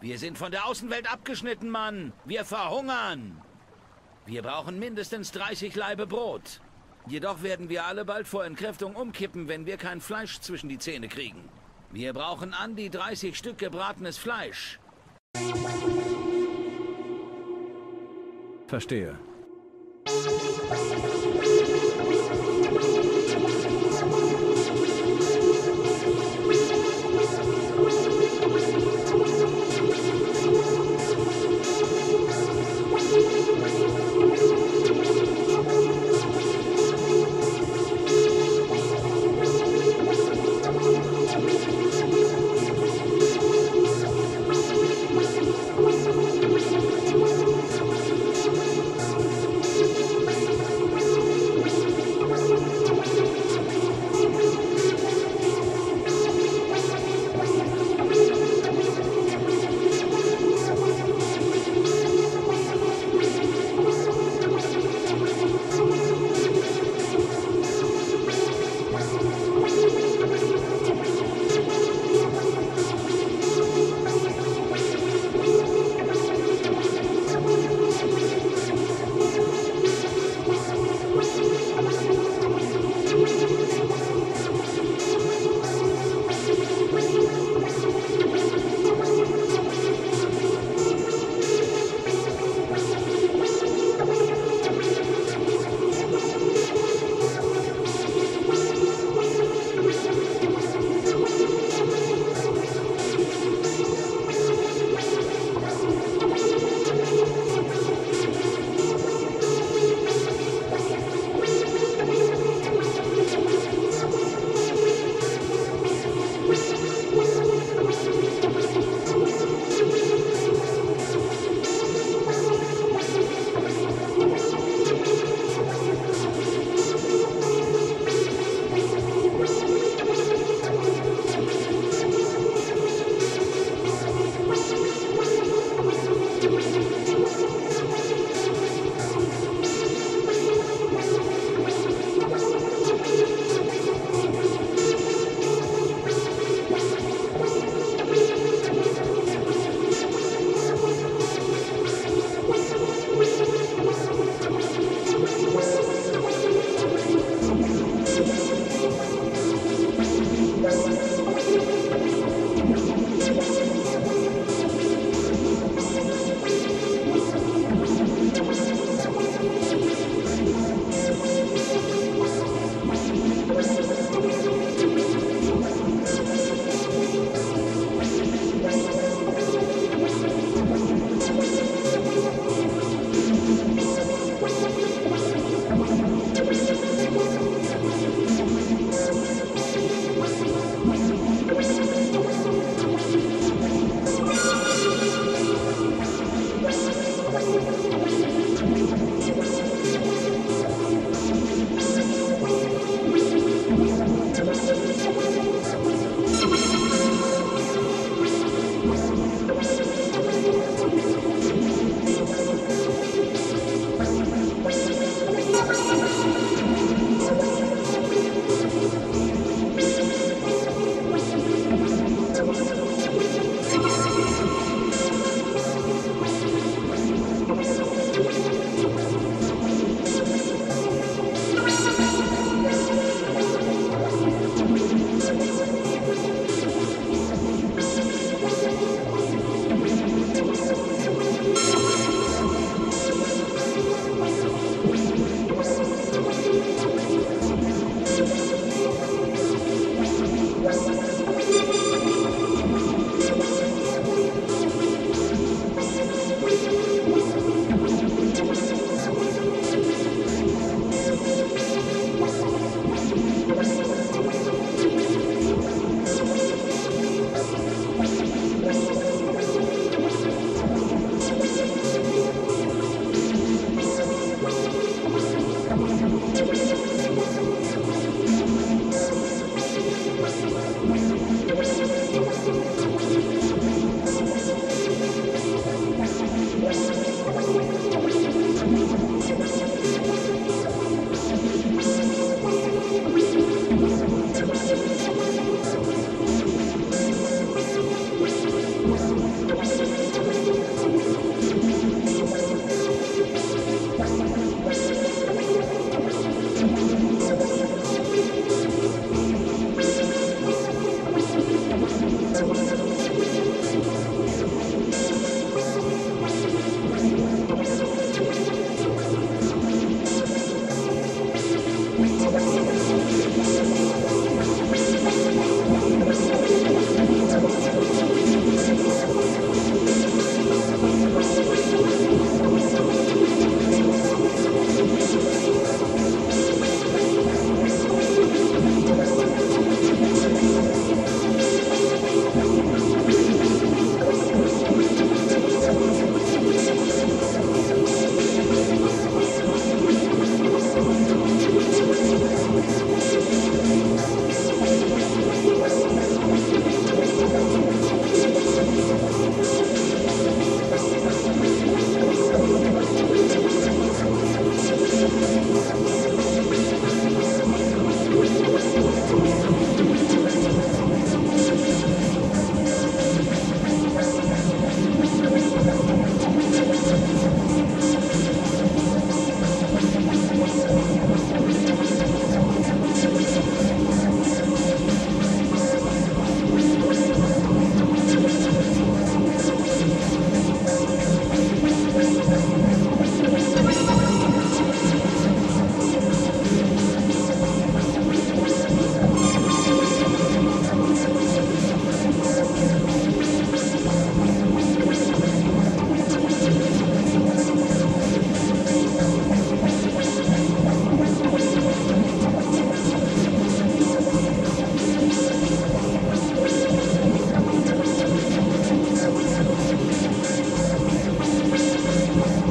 Wir sind von der Außenwelt abgeschnitten, Mann. Wir verhungern. Wir brauchen mindestens 30 Laibe Brot. Jedoch werden wir alle bald vor Entkräftung umkippen, wenn wir kein Fleisch zwischen die Zähne kriegen. Wir brauchen an die 30 Stück gebratenes Fleisch. Verstehe.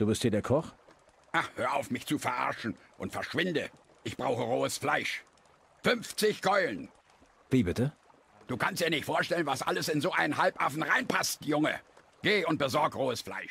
Du bist hier der Koch? Ach, hör auf, mich zu verarschen und verschwinde. Ich brauche rohes Fleisch. 50 Keulen. Wie bitte? Du kannst dir nicht vorstellen, was alles in so einen Halbaffen reinpasst, Junge. Geh und besorg rohes Fleisch.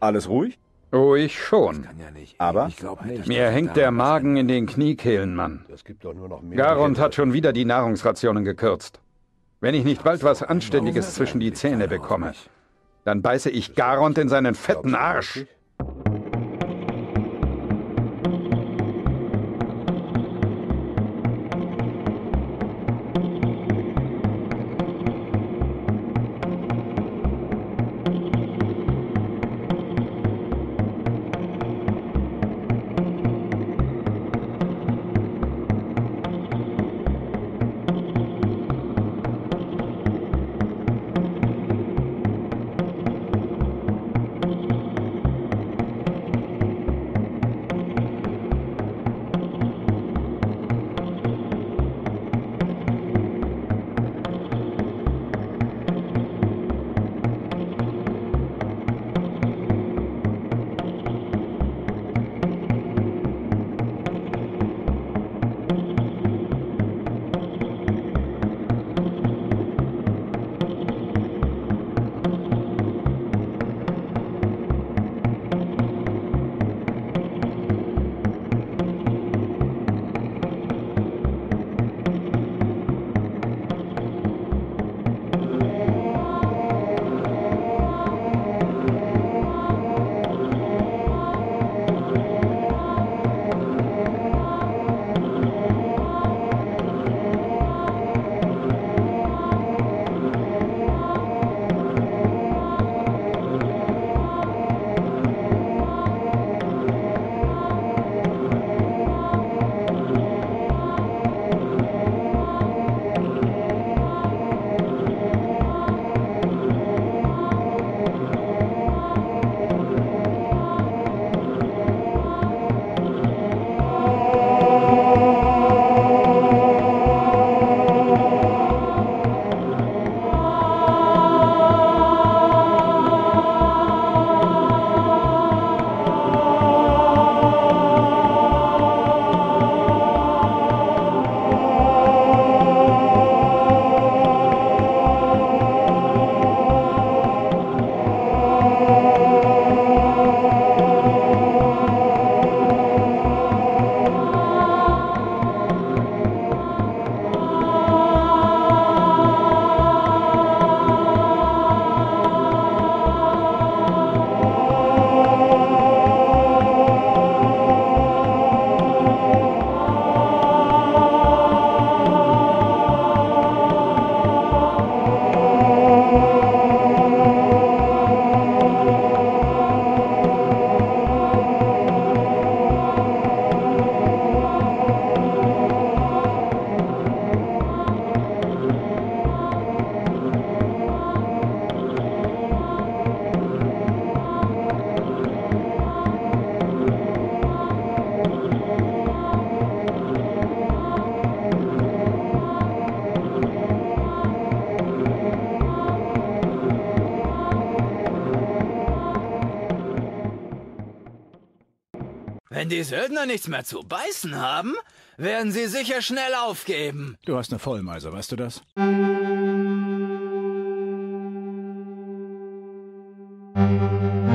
Alles ruhig? Oh, ich schon. Aber? Mir hängt der Magen in den Kniekehlen, Mann. Garond hat schon wieder die Nahrungsrationen gekürzt. Wenn ich nicht bald was Anständiges zwischen die Zähne bekomme, dann beiße ich Garond in seinen fetten Arsch. Wenn die Söldner nichts mehr zu beißen haben, werden sie sicher schnell aufgeben. Du hast eine Vollmeise, weißt du das? Left,